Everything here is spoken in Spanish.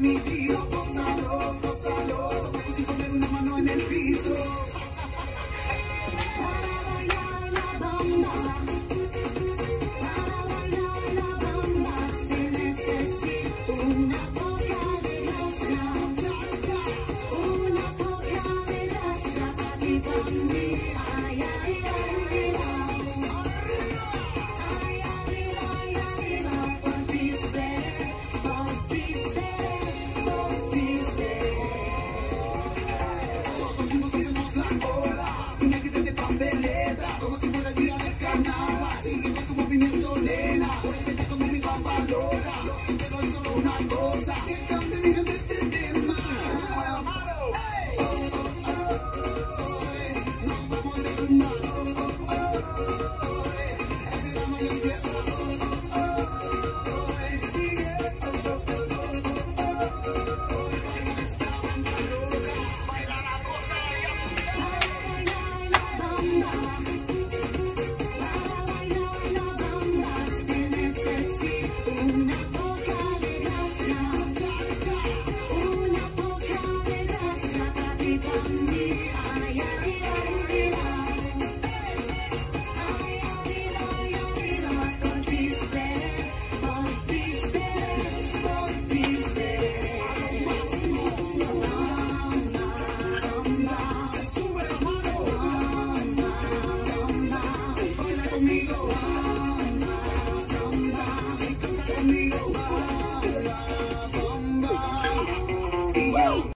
mi tío, gózalo, gózalo, y poner una mano en el piso. Para bailar la banda, para bailar la banda, se necesita una poca de gracia, una poca de gracia, para ti, para mí, ay, ay, ay. tonight.